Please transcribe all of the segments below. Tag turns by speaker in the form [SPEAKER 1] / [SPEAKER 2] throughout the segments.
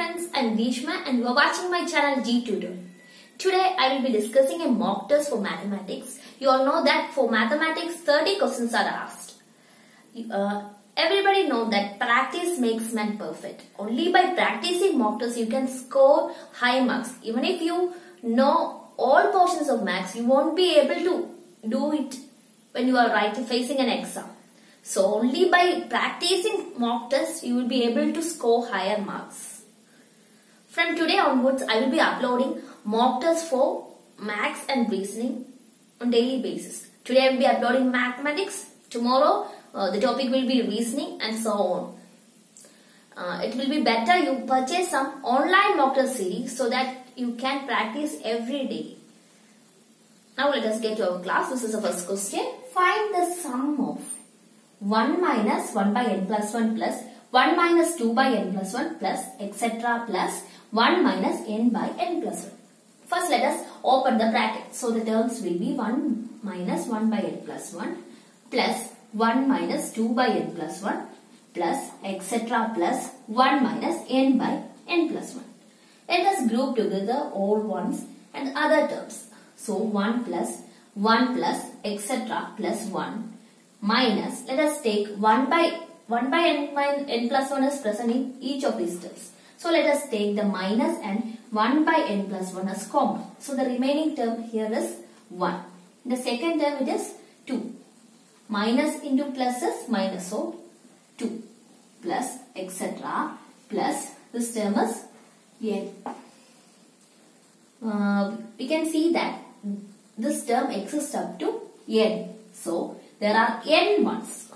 [SPEAKER 1] friends, I'm Greeshma and you are watching my channel G Tutor. Today I will be discussing a mock test for mathematics. You all know that for mathematics 30 questions are asked. Uh, everybody know that practice makes man perfect. Only by practicing mock tests you can score high marks. Even if you know all portions of maths, you won't be able to do it when you are writing facing an exam. So only by practicing mock tests you will be able to score higher marks. From today onwards I will be uploading mock tests for maths and reasoning on daily basis. Today I will be uploading mathematics. Tomorrow uh, the topic will be reasoning and so on. Uh, it will be better you purchase some online mock test series so that you can practice every day. Now let us get to our class. This is the first question. Find the sum of 1 minus 1 by n plus 1 plus 1 minus 2 by n plus 1 plus etc plus 1 minus n by n plus 1. First let us open the bracket. So the terms will be 1 minus 1 by n plus 1 plus 1 minus 2 by n plus 1 plus etc plus 1 minus n by n plus 1. Let us group together all ones and other terms. So 1 plus 1 plus etc plus 1 minus let us take 1 by 1 by n, n plus 1 is present in each of these terms. So let us take the minus and 1 by n plus 1 as common. So the remaining term here is 1. The second term it is 2. Minus into plus is minus so 2 plus etc plus this term is n. Uh, we can see that this term exists up to n. So there are n ones.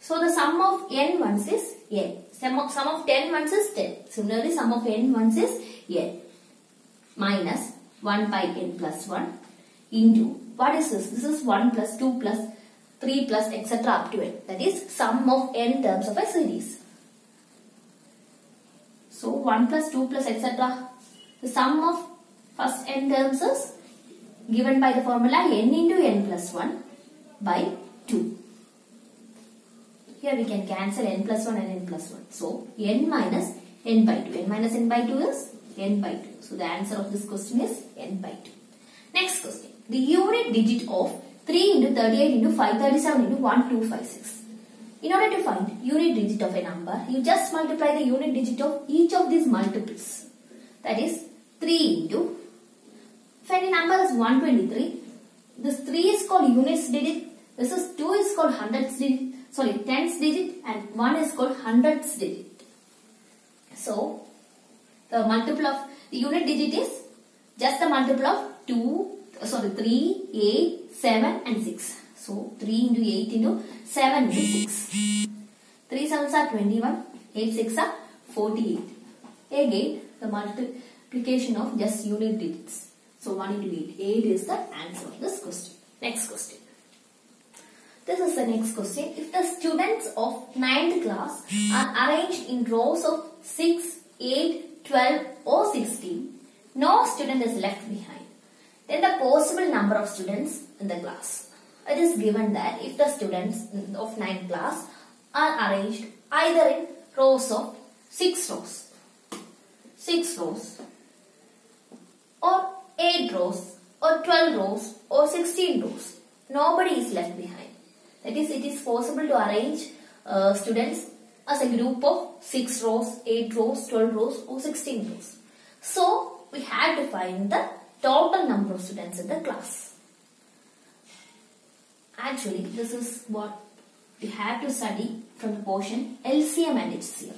[SPEAKER 1] So the sum of n ones is n. Sum of, sum of 10 ones is 10. Similarly, sum of n ones is n. Minus 1 by n plus 1 into, what is this? This is 1 plus 2 plus 3 plus etc. up to n. That is sum of n terms of a series. So 1 plus 2 plus etc. The sum of first n terms is given by the formula n into n plus 1 by 2. Here we can cancel n plus 1 and n plus 1. So, n minus n by 2. n minus n by 2 is n by 2. So, the answer of this question is n by 2. Next question. The unit digit of 3 into 38 into 537 into 1256. In order to find unit digit of a number, you just multiply the unit digit of each of these multiples. That is 3 into, if any number is 123, this 3 is called units digit, this is 2 is called hundreds digit, sorry tens digit and 1 is called hundreds digit. So, the multiple of, the unit digit is just the multiple of 2, sorry 3, 8, 7 and 6. So, 3 into 8 into 7 into 6. 3 7s are 21, 8 6 are 48. Again, the multiplication of just unit digits. So 1 into 8. 8 is the answer of this question. Next question. This is the next question. If the students of 9th class are arranged in rows of 6, 8, 12 or 16, no student is left behind. Then the possible number of students in the class. It is given that if the students of 9th class are arranged either in rows of 6 rows, 6 rows or 8 rows or 12 rows or 16 rows. Nobody is left behind. That is, it is possible to arrange uh, students as a group of 6 rows, 8 rows, 12 rows or 16 rows. So, we have to find the total number of students in the class. Actually, this is what we have to study from the portion LCM and HCF.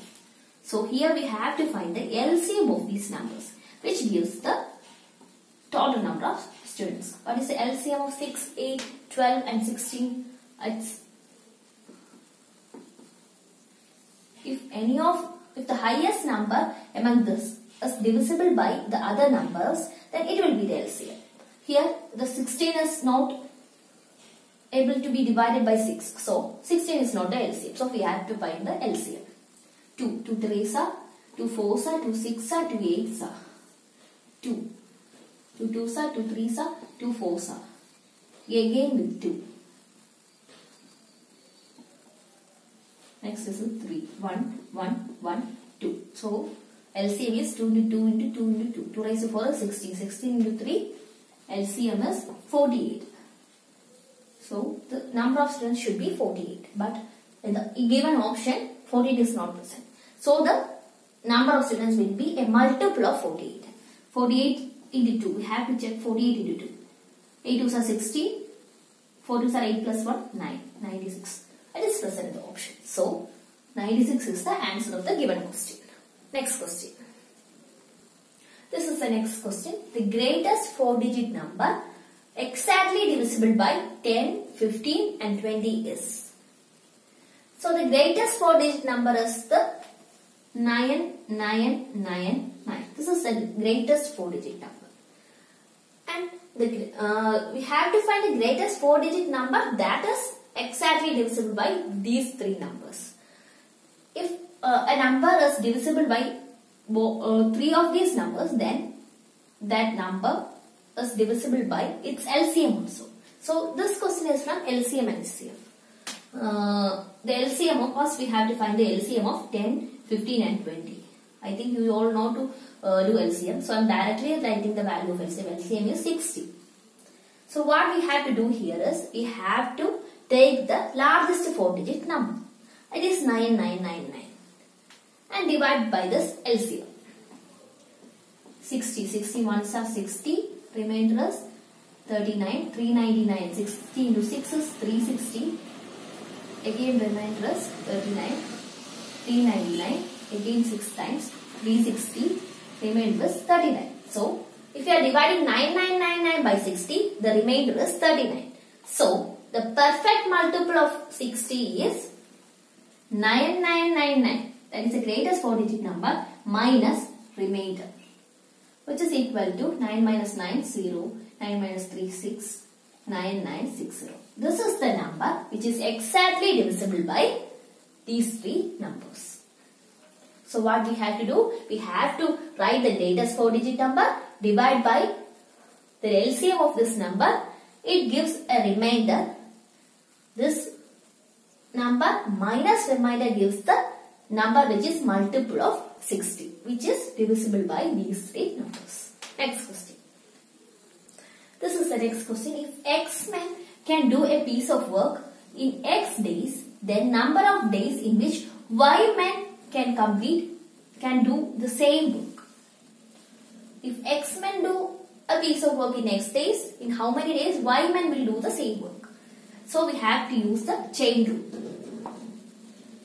[SPEAKER 1] So, here we have to find the LCM of these numbers which gives the total number of students. What is the LCM of 6, 8, 12 and 16? It's if any of if the highest number among this is divisible by the other numbers then it will be the LCM. Here the 16 is not able to be divided by 6. So 16 is not the LCM. So we have to find the LCM. 2, 2 3s are, 2 4s are, 2 6 are, 2 8s are. 2 2 2s are, 2 3s are, 2 4s are. Again with 2. Next is 3. 1, 1, 1, 2. So LCM is 2 into 2 into 2 into 2. 2 raised to 4 is 16. 16 into 3 LCM is 48. So the number of students should be 48. But in the given option 48 is not present. So the number of students will be a multiple of 48. 48 into 2. We have to check 48 into 2. 8 2s are 16. 4 2s are 8 plus 1. 9. 96. Is present in the option. So 96 is the answer of the given question. Next question. This is the next question. The greatest 4 digit number exactly divisible by 10, 15 and 20 is. So the greatest 4 digit number is the 9999. This is the greatest 4 digit number. And the, uh, we have to find the greatest 4 digit number that is exactly divisible by these three numbers. If uh, a number is divisible by uh, three of these numbers, then that number is divisible by its LCM also. So this question is from LCM and HCF. Uh, the LCM of course we have to find the LCM of 10, 15 and 20. I think you all know to uh, do LCM. So I am directly writing the value of LCM. LCM is 60. So what we have to do here is we have to take the largest 4 digit number. It is 9999 and divide by this LCM. 60, 61 are 60, remainder is 39, 399, 60 into 6 is 360, again remainder is 39, 399, again 6 times 360, remainder is 39. So, if you are dividing 9999 by 60, the remainder is 39. So, the perfect multiple of 60 is 9999 that is the greatest 4 digit number minus remainder which is equal to 9 minus 9 0 9 minus 3 6 9 9 6 0 this is the number which is exactly divisible by these three numbers. So what we have to do? We have to write the greatest 4 digit number divide by the LCM of this number. It gives a remainder this number minus remainder gives the number which is multiple of 60 which is divisible by these three numbers. Next question. This is the next question. If X men can do a piece of work in X days, then number of days in which Y men can complete can do the same work. If X men do a piece of work in X days, in how many days Y men will do the same work. So we have to use the chain rule.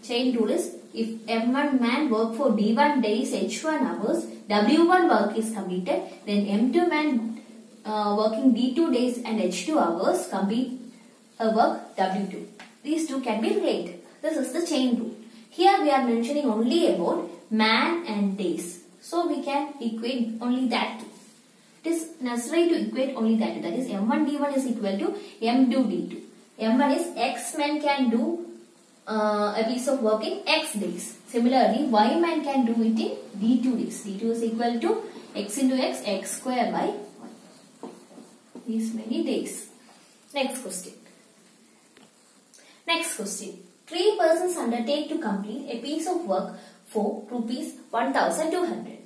[SPEAKER 1] Chain rule is if M1 man work for D1 days H1 hours, W1 work is completed, then M2 man uh, working D2 days and H2 hours complete a work W2. These two can be related. This is the chain rule. Here we are mentioning only about man and days. So we can equate only that two. It is necessary to equate only that two. That is M1 D1 is equal to M2 D2. M1 is X men can do uh, a piece of work in X days. Similarly, Y man can do it in D2 days. D2 is equal to X into X, X square by 1. These many days. Next question. Next question. Three persons undertake to complete a piece of work for rupees 1200.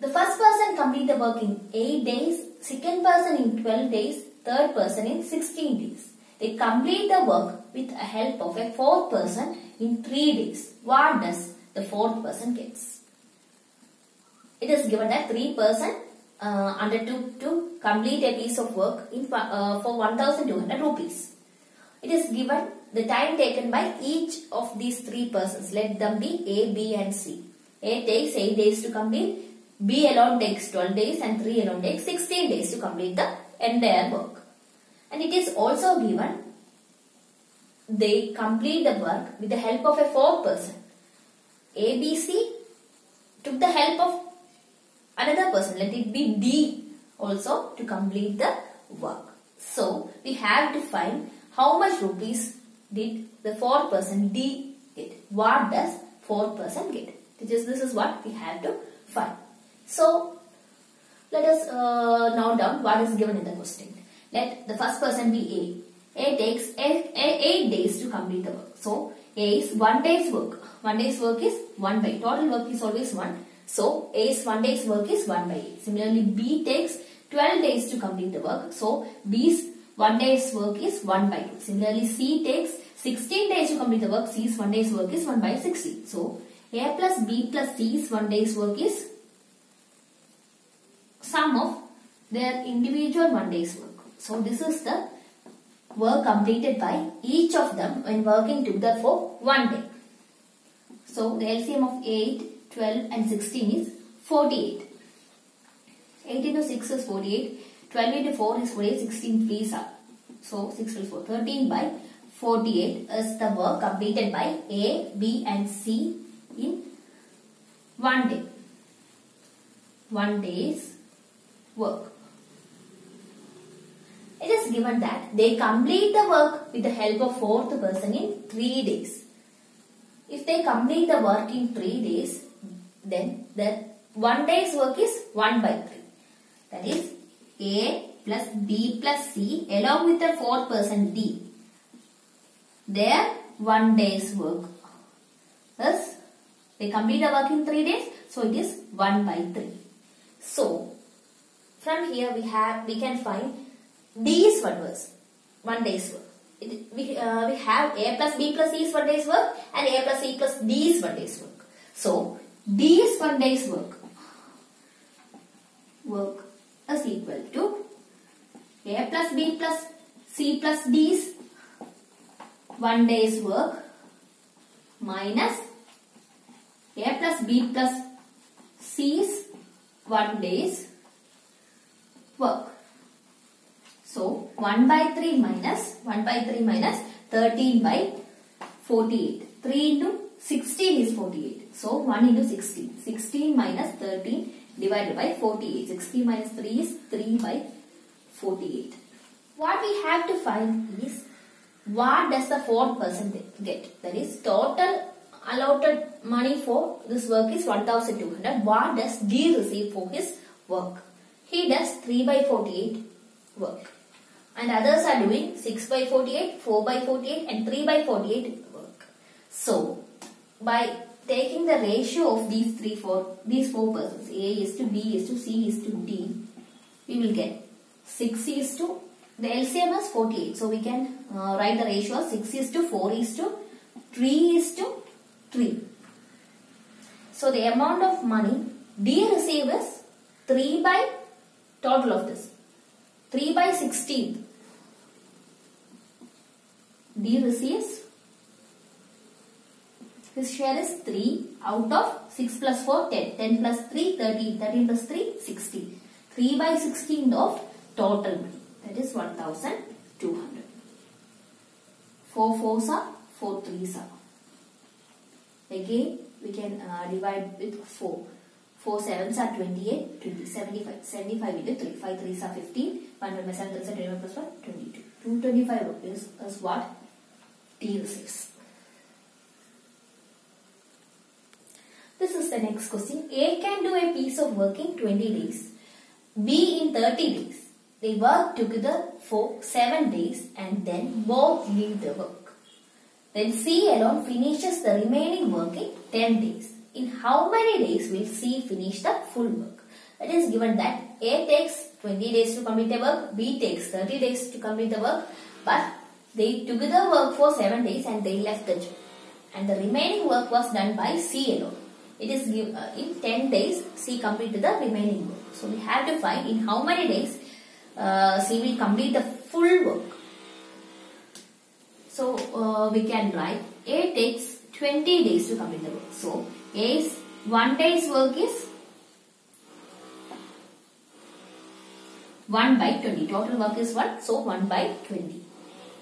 [SPEAKER 1] The first person complete the work in 8 days, second person in 12 days, third person in 16 days. They complete the work with the help of a fourth person in 3 days. What does the fourth person gets? It is given that three person uh, undertook to complete a piece of work in, uh, for 1200 rupees. It is given the time taken by each of these three persons. Let them be A, B and C. A takes 8 days to complete. B alone takes 12 days and 3 alone takes 16 days to complete the entire work. And it is also given they complete the work with the help of a fourth person. A, B, C took the help of another person. Let it be D also to complete the work. So, we have to find how much rupees did the fourth person D get. What does fourth person get? This is what we have to find. So, let us uh, note down what is given in the question. Let the first person be A. A takes 8 days to complete the work. So, A is one day's work. One day's work is 1 by. Total work is always 1. So A's one day's work is 1 by 8. Similarly, B takes 12 days to complete the work. So B's one day's work is 1 by 2. Similarly, C takes 16 days to complete the work. C's one day's work is 1 by 16. So A plus B plus C's one day's work is sum of their individual one day's work. So this is the work completed by each of them when working together for one day. So the LCM of 8, 12 and 16 is 48. 8 into 6 is 48, 12 into 4 is 48, 16 3 are. So 6 will 4, 13 by 48 is the work completed by A, B and C in one day. One day's work. Given that they complete the work with the help of fourth person in 3 days. If they complete the work in 3 days, then the one day's work is 1 by 3. That is A plus B plus C along with the fourth person D. Their one day's work is they complete the work in 3 days, so it is 1 by 3. So, from here we have we can find D's one was one day's work. It, we, uh, we have A plus B plus C's one day's work and A plus C plus D's one day's work. So D's one day's work work is equal to A plus B plus C plus D's one day's work minus A plus B plus C's one day's work. So 1 by 3 minus 1 by 3 minus 13 by 48. 3 into 16 is 48. So 1 into 16. 16 minus 13 divided by 48. 16 minus 3 is 3 by 48. What we have to find is what does the fourth person get? That is total allotted money for this work is 1200. What does D receive for his work? He does 3 by 48 work and others are doing 6 by 48, 4 by 48 and 3 by 48 work. So, by taking the ratio of these three four these four persons A is to B is to C is to D, we will get 6 is to the LCM is 48. So, we can uh, write the ratio as 6 is to 4 is to 3 is to 3. So, the amount of money D receives is 3 by total of this 3 by 16. D receives his share is 3 out of 6 plus 4 10. 10 plus 3 13. 13 plus 3 16. 3 by 16 of total money that is 1200. 4 fours are 4 threes are. Again we can uh, divide with 4. 4 sevens are 28, 20, 75. 75 into 3. 5 threes are 15. 1 by 7 threes are 21 plus 1, 22. 225 is, is what D receives. This is the next question. A can do a piece of work in 20 days. B in 30 days. They work together for 7 days and then both leave the work. Then C alone finishes the remaining work in 10 days. In how many days will C finish the full work? It is given that A takes 20 days to complete the work, B takes 30 days to complete the work, but they together work for 7 days and they left the job. And the remaining work was done by C alone. It is uh, in 10 days C completed the remaining work. So we have to find in how many days uh, C will complete the full work. So uh, we can write A takes 20 days to complete the work. So A's one day's work is 1 by 20. Total work is 1. So 1 by 20.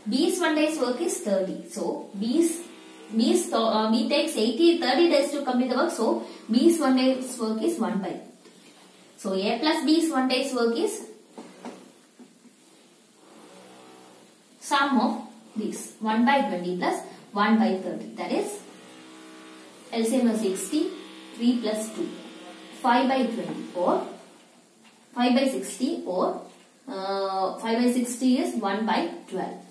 [SPEAKER 1] B's one day's work is 30. So B's B's uh, B takes 80 30 days to complete the work. So B's one day's work is 1 by. So A plus B's one day's work is sum of these 1 by 20 plus 1 by 30. That is LCM is 60, 3 plus 2, 5 by 20 or 5 by 60 or uh, 5 by 60 is 1 by 12.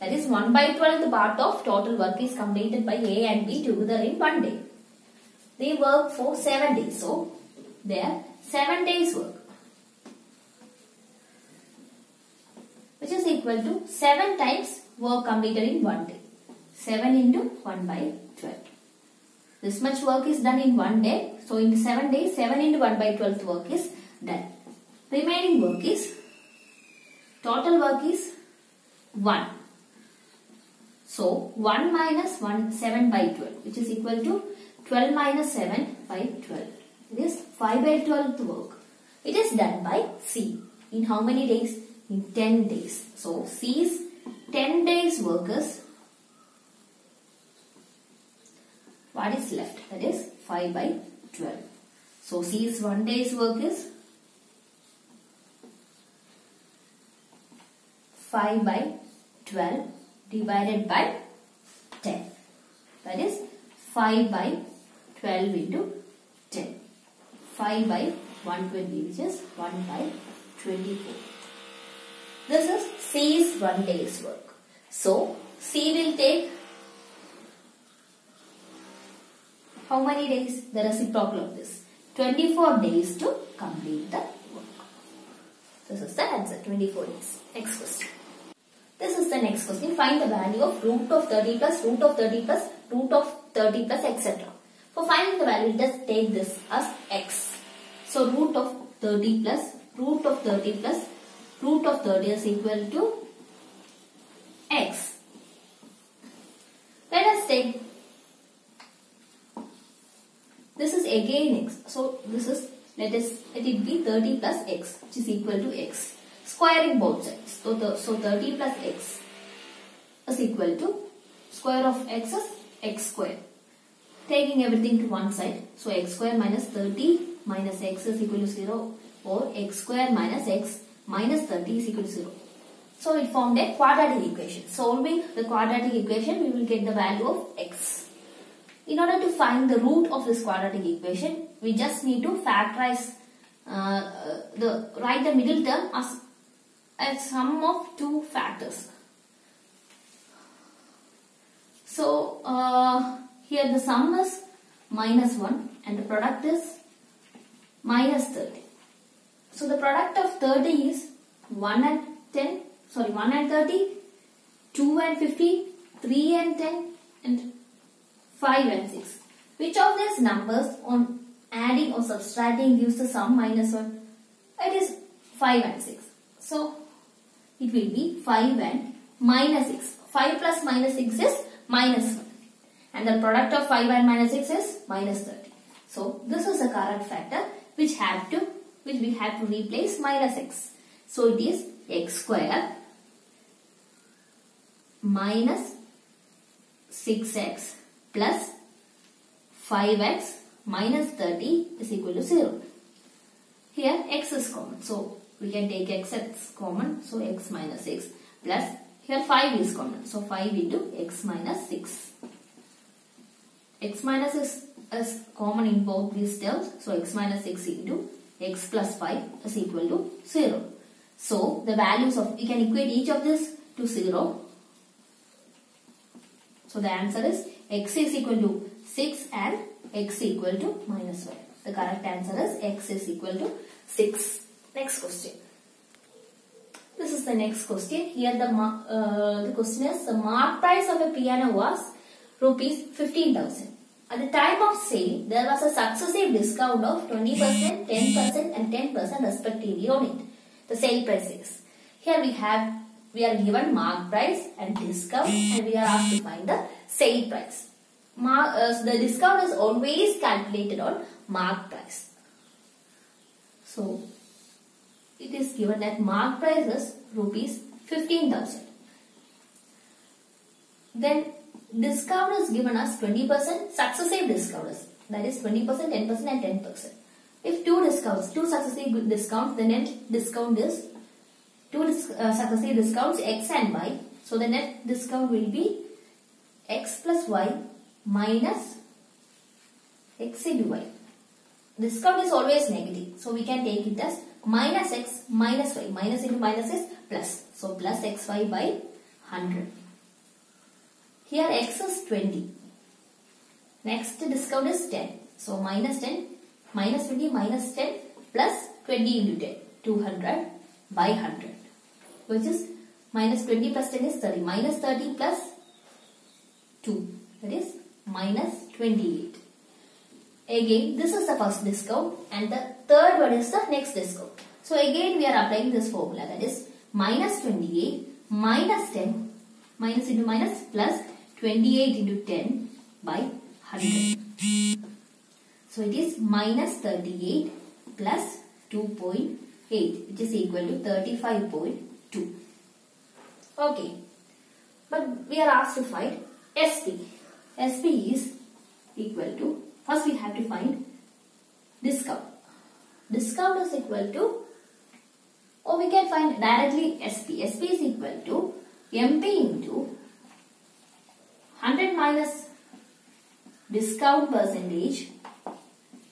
[SPEAKER 1] That is 1 by 12th part of total work is completed by A and B together in one day. They work for 7 days. So, their 7 days work. Which is equal to 7 times work completed in one day. 7 into 1 by 12. This much work is done in one day. So, in 7 days, 7 into 1 by 12th work is done. Remaining work is, total work is 1. So 1 minus 1 7 by 12 which is equal to 12 minus 7 by 12. It is 5 by 12 work. It is done by C. In how many days? In 10 days. So C's 10 days work is what is left? That is 5 by 12. So C's 1 day's work is 5 by 12 divided by 10. That is 5 by 12 into 10. 5 by 120 which is 1 by 24. This is C's 1 day's work. So, C will take how many days? The reciprocal of this. 24 days to complete the work. This is the answer. 24 days. Next question. This is the next question. Find the value of root of 30 plus root of 30 plus root of 30 plus etc. For finding the value, just take this as x. So root of 30 plus root of 30 plus root of 30 is equal to x. Let us take this is again x. So this is let us let it be 30 plus x which is equal to x. Squaring both sides. So, the, so 30 plus x is equal to square of x is x square. Taking everything to one side. So x square minus 30 minus x is equal to 0 or x square minus x minus 30 is equal to 0. So it formed a quadratic equation. Solving the quadratic equation we will get the value of x. In order to find the root of this quadratic equation we just need to factorize uh, the write the middle term as a sum of two factors. So uh, here the sum is minus 1 and the product is minus 30. So the product of 30 is 1 and 10, sorry 1 and 30, 2 and 50, 3 and 10 and 5 and 6. Which of these numbers on adding or subtracting gives the sum minus 1? It is 5 and 6. So it will be 5 and minus 6. 5 plus minus 6 is minus 1. And the product of 5 and minus 6 is minus 30. So this is the correct factor which have to which we have to replace minus x. So it is x square minus 6x plus 5x minus 30 is equal to 0. Here x is common. So we can take x as common. So x minus 6 plus here 5 is common. So 5 into x minus 6. x minus is, is common in both these terms. So x minus 6 into x plus 5 is equal to 0. So the values of, we can equate each of this to 0. So the answer is x is equal to 6 and x equal to minus 5. The correct answer is x is equal to 6. Next question. This is the next question. Here the, uh, the question is the mark price of a piano was rupees 15,000. At the time of sale, there was a successive discount of 20%, 10% and 10% respectively on it. The sale price is. Here we have, we are given mark price and discount and we are asked to find the sale price. Mark, uh, so the discount is always calculated on mark price. So, it is given that mark price is rupees 15,000. Then discount is given as 20% successive discounts that is 20%, 10% and 10%. If two discounts, two successive discounts, the net discount is two uh, successive discounts x and y. So the net discount will be x plus y minus x into y. Discount is always negative. So we can take it as minus x minus y. Minus into minus is plus. So plus xy by 100. Here x is 20. Next discount is 10. So minus 10, minus 20, minus 10 plus 20 into 10. 200 by 100. Which is minus 20 plus 10 is 30. Minus 30 plus 2. That is minus 28. Again, this is the first discount and the third one is the next discount. So again, we are applying this formula that is minus 28 minus 10 minus into minus plus 28 into 10 by 100. So it is minus 38 plus 2.8 which is equal to 35.2. Okay. But we are asked to find SP. SP is equal to, first we have to find discount. Discount is equal to, or we can find directly SP. SP is equal to MP into 100 minus discount percentage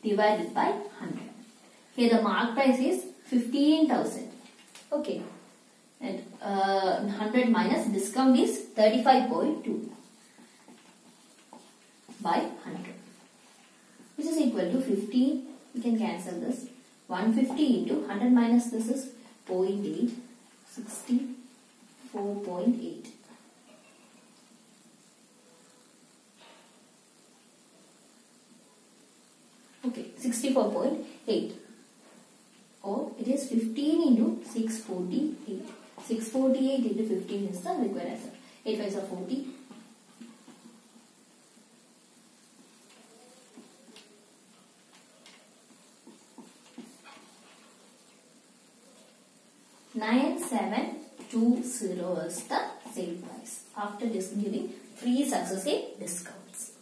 [SPEAKER 1] divided by 100. Here the mark price is 15,000. Okay. And uh, 100 minus discount is 35.2 by 100 which is equal to 15 we can cancel this 150 into 100 minus this is 0.8 64.8 okay 64.8 or it is 15 into 648 648 into 15 is the required answer. 8 5 are 40 9720 is the sale price after giving free successive discounts.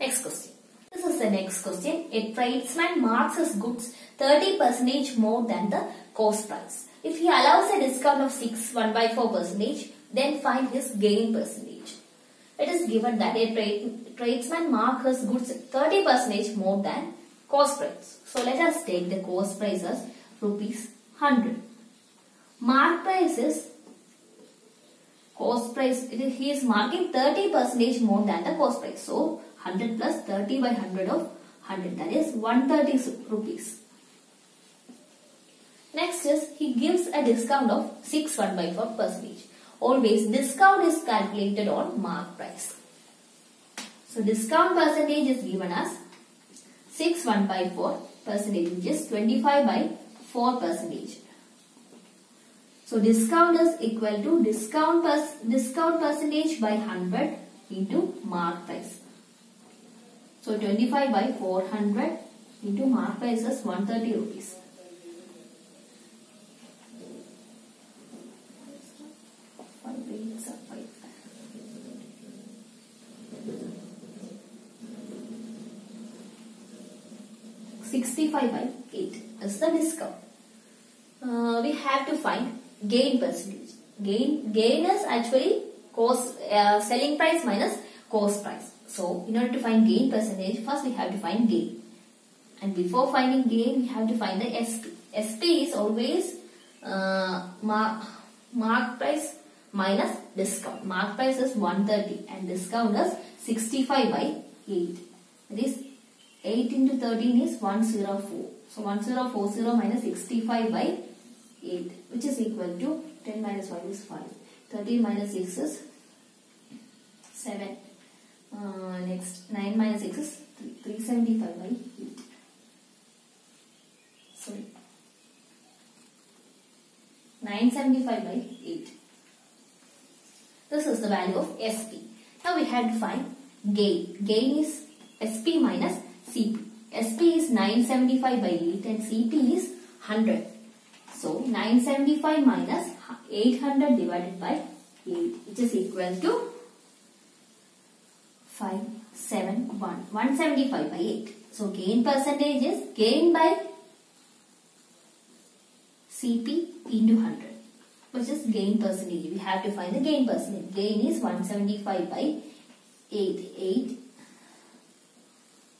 [SPEAKER 1] Next question. This is the next question. A tradesman marks his goods 30 percentage more than the cost price. If he allows a discount of 6 1 by 4 percentage, then find his gain percentage. It is given that a trade, tradesman marks his goods 30 percentage more than cost price. So let us take the cost price as rupees 100. Mark price is cost price. He is marking 30 percentage more than the cost price. So 100 plus 30 by 100 of 100 that is 130 rupees. Next is he gives a discount of 6 1 by 4 percentage. Always discount is calculated on mark price. So discount percentage is given as 6 1 by 4 percentage which is 25 by 4 percentage. So discount is equal to discount per, discount percentage by 100 into mark price. So 25 by 400 into mark price is 130 rupees. Sixty-five by eight is the discount. Uh, we have to find gain percentage. Gain gain is actually cost uh, selling price minus cost price. So in order to find gain percentage, first we have to find gain. And before finding gain, we have to find the SP. SP is always uh, mark, mark price minus discount. Mark price is 130 and discount is 65 by 8. That is 8 into 13 is 104. So 1040 minus 65 by 8 which is equal to 10 minus 5 is 5. 13 minus 6 is 7. Uh, next 9 minus 6 is 3, 375 by 8. Sorry. 975 by 8. This is the value of SP. Now we have to find gain. Gain is SP minus CP. SP is 975 by 8 and CP is 100. So 975 minus 800 divided by 8 which is equal to 571. 175 by 8. So gain percentage is gain by CP into 100 which is gain percentage. We have to find the gain percentage. Gain is 175 by 8. 8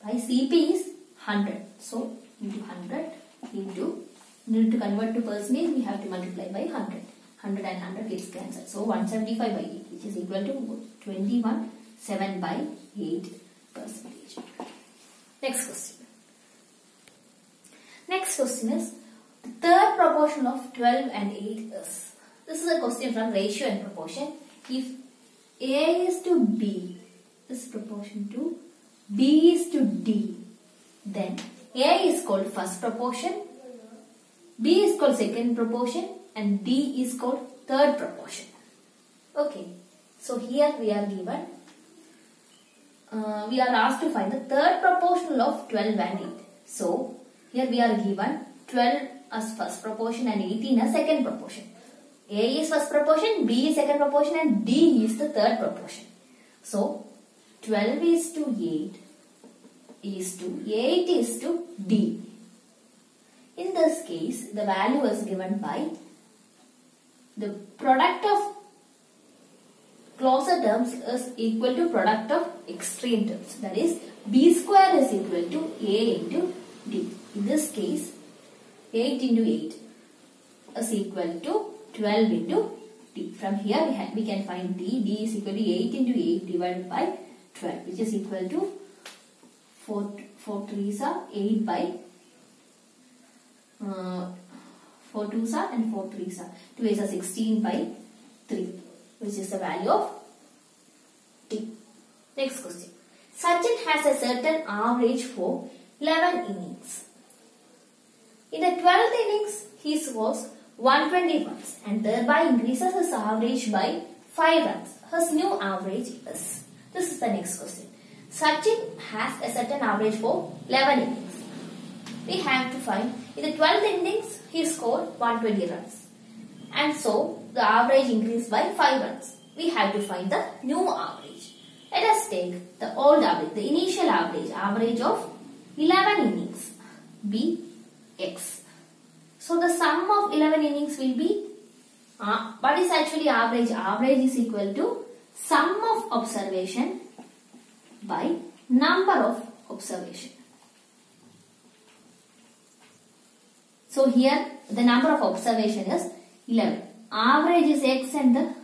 [SPEAKER 1] by CP is 100. So into 100 into order to convert to percentage we have to multiply by 100. 100 and 100 gets cancelled. So 175 by 8 which is equal to 21 7 by 8 percentage. Next question. Next question is the third proportion of 12 and 8 is. This is a question from ratio and proportion. If A is to B is proportion to B is to D, then A is called first proportion, B is called second proportion, and D is called third proportion. Okay, so here we are given, uh, we are asked to find the third proportional of 12 and 8. So, here we are given 12 as first proportion and 18 as second proportion. A is first proportion, B is second proportion and D is the third proportion. So, 12 is to 8 is to 8 is to D. In this case, the value is given by the product of closer terms is equal to product of extreme terms. That is, B square is equal to A into D. In this case, 8 into 8 is equal to 12 into D. From here, we, have, we can find D. D is equal to 8 into 8 divided by 12, which is equal to 4, 4 3s are 8 by uh, 4 2s are and 4 3s are. 2 is a 16 by 3, which is the value of T. Next question. Sachin has a certain average for 11 innings. In the 12th innings, he scores 120 runs and thereby increases his average by 5 runs. His new average is. This is the next question. Sachin has a certain average for 11 innings. We have to find in the 12th innings he scored 120 runs. And so the average increased by 5 runs. We have to find the new average. Let us take the old average, the initial average, average of 11 innings, be x. So the sum of 11 innings will be, uh, what is actually average? Average is equal to sum of observation by number of observation. So here the number of observation is 11. Average is x and the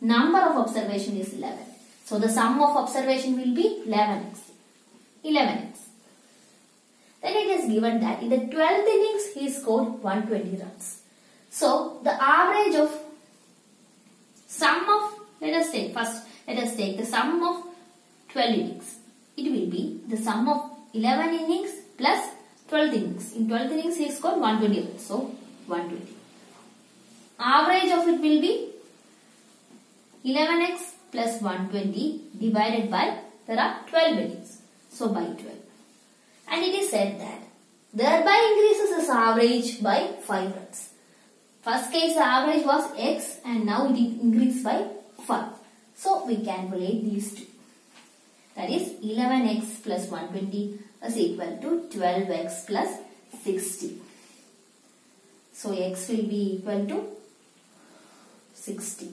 [SPEAKER 1] number of observation is 11. So the sum of observation will be 11x. 11x. Then it is given that in the 12th innings he scored 120 runs. So the average of sum of, let us take first, let us take the sum of 12 innings. It will be the sum of 11 innings plus 12 innings. In 12 innings he scored 120 runs. So 120. Average of it will be 11x plus 120 divided by, there are 12 innings. So by 12. And it is said that thereby increases his average by 5 runs. First case the average was x and now it increased by 5. So we can relate these two. That is 11x plus 120 is equal to 12x plus 60. So x will be equal to 60.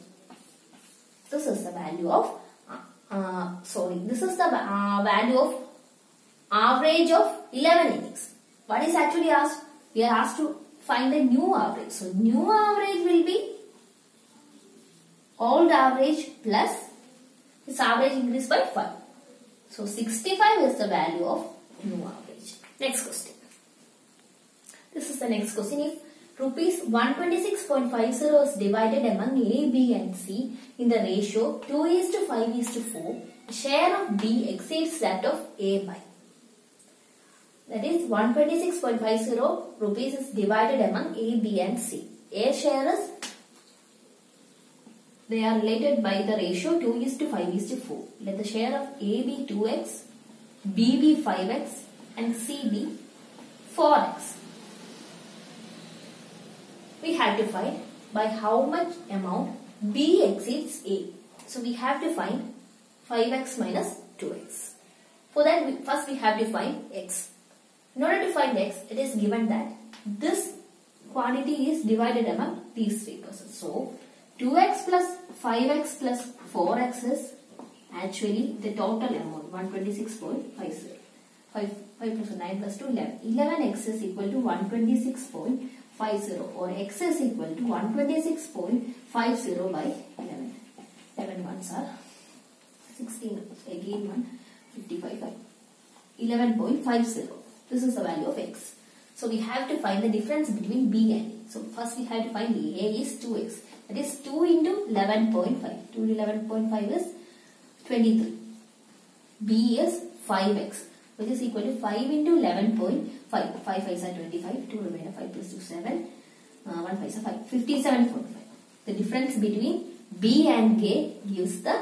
[SPEAKER 1] This is the value of, uh, uh, sorry, this is the uh, value of average of 11 innings. What is actually asked? We are asked to find the new average. So, new average will be old average plus its average increase by 5. So, 65 is the value of new average. Next question. This is the next question. If rupees 126.50 is divided among A, B and C in the ratio 2 is to 5 is to 4, share of B exceeds that of A by that is 126.50 rupees is divided among A, B and C. A share is they are related by the ratio 2 is to 5 is to 4. Let the share of A be 2x, B be 5x and C be 4x. We have to find by how much amount B exceeds A. So we have to find 5x minus 2x. For that we, first we have to find x. In order to find x, it is given that this quantity is divided among these three persons. So, 2x plus 5x plus 4x is actually the total amount 126.50. 5, 5 plus 9 plus 2 11. 11x is equal to 126.50 or x is equal to 126.50 by 11. 11 ones are 16 again 1 55 11.50 this is the value of x so we have to find the difference between b and a so first we have to find a a is 2x that is 2 into 11.5 2 into 11.5 is 23 b is 5x which is equal to 5 into 11.5 5 5 is 25 2 remainder 5 plus 2 7 uh, 1 5 is 5 57.5 the difference between b and a gives the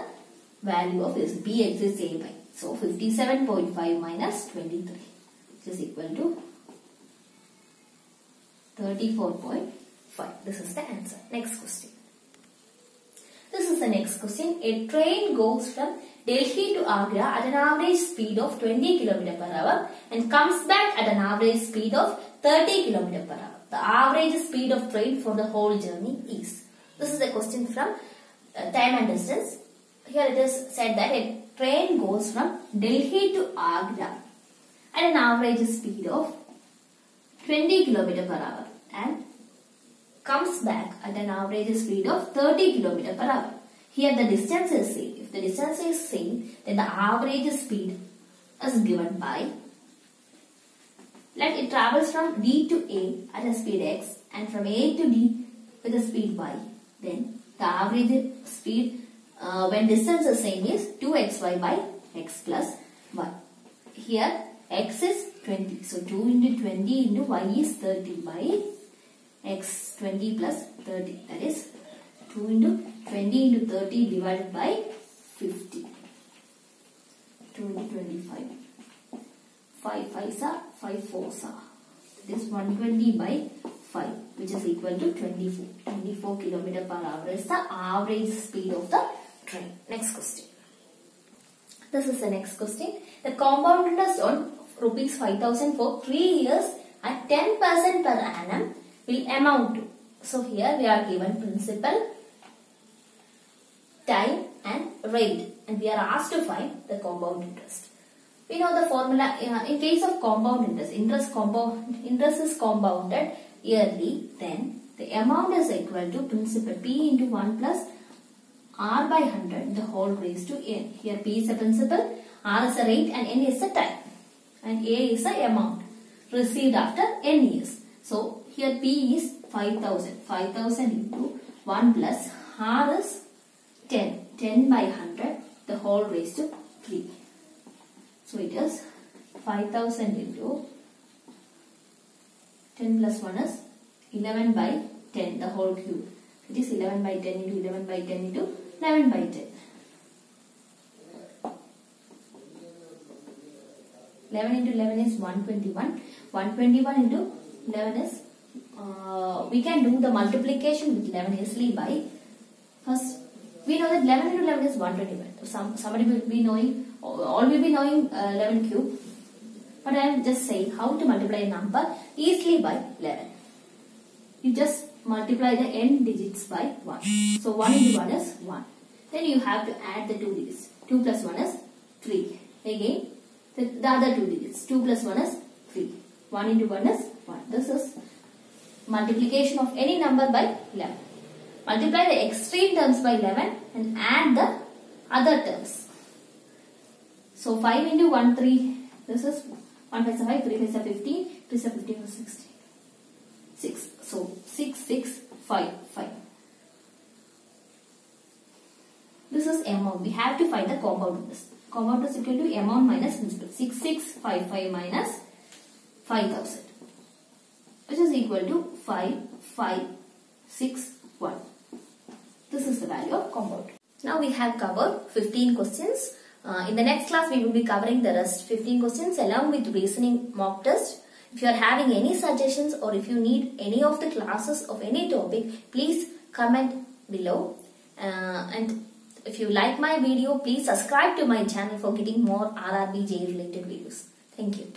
[SPEAKER 1] value of this. B exists a by. So 57.5 minus 23 which is equal to 34.5 this is the answer. Next question this is the next question. A train goes from Delhi to Agra at an average speed of 20 km per hour and comes back at an average speed of 30 km per hour. The average speed of train for the whole journey is. This is a question from uh, time and distance. Here it is said that a train goes from Delhi to Agra at an average speed of 20 km per hour and comes back at an average speed of 30 km per hour. Here the distance is same. If the distance is same, then the average speed is given by let it travels from D to A at a speed x and from A to D with a speed y. Then the average speed uh, when distance is same is 2xy by x plus y. Here x is 20. So 2 into 20 into y is 30 by x 20 plus 30 that is 2 into 20 into 30 divided by 50 2 into 25 5 5s are 5 4s are that is 120 by 5 which is equal to 24 24 kilometer per hour is the average speed of the train. Next question. This is the next question. The compound interest on rupees 5000 for 3 years at 10% per annum will amount to. So here we are given principal, time and rate and we are asked to find the compound interest. We know the formula uh, in case of compound interest, interest compound interest is compounded yearly then the amount is equal to principal p into 1 plus r by 100 the whole raised to n. Here p is the principal, r is the rate and n is the time and a is the amount received after n years. So here p is 5000. 5000 into 1 plus r is 10. 10 by 100 the whole raised to 3. So it is 5000 into 10 plus 1 is 11 by 10 the whole cube. It is 11 by 10 into 11 by 10 into 11 by 10. 11 into 11 is 121. 121 into 11 is, uh, we can do the multiplication with 11 easily by, first, we know that 11 into 11 is 121. Some, somebody will be knowing, all will be knowing uh, 11 cube. But I am just saying how to multiply a number easily by 11. You just multiply the n digits by 1. So 1 into 1 is 1. Then you have to add the 2 digits. 2 plus 1 is 3. Again, the, the other 2 digits. 2 plus 1 is 3. 1 into 1 is 1. This is multiplication of any number by 11. Multiply the extreme terms by 11 and add the other terms. So 5 into 1, 3. This is 1 5 5, 3 5 15, 3 15 16. 6. So 6, 6, 5, 5. This is amount. We have to find the compound interest. Compound is equal to amount minus principal. 6655 minus 5000 which is equal to 5561. This is the value of compound. Now we have covered 15 questions. Uh, in the next class we will be covering the rest 15 questions along with reasoning mock test. If you are having any suggestions or if you need any of the classes of any topic, please comment below. Uh, and if you like my video, please subscribe to my channel for getting more RRB JE related videos. Thank you.